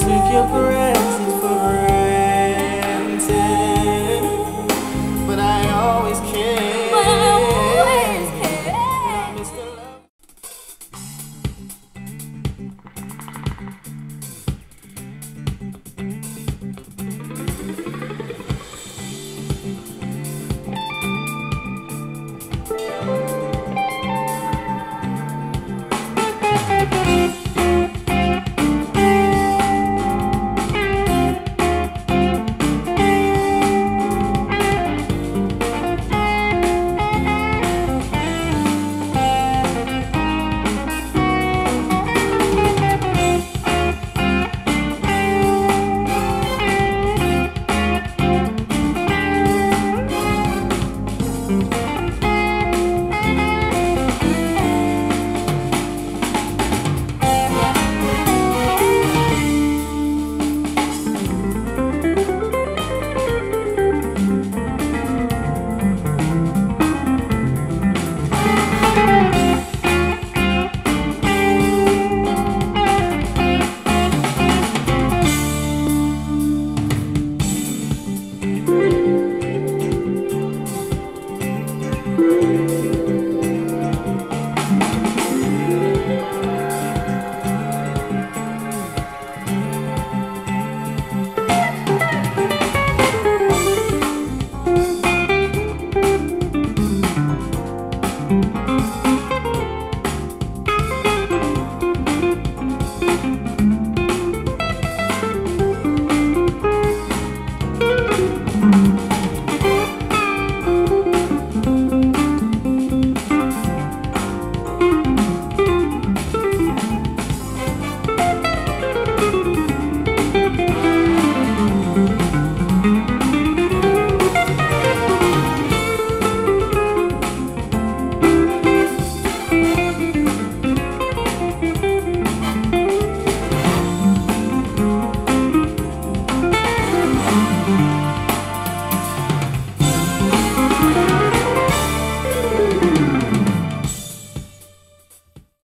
nights your breath.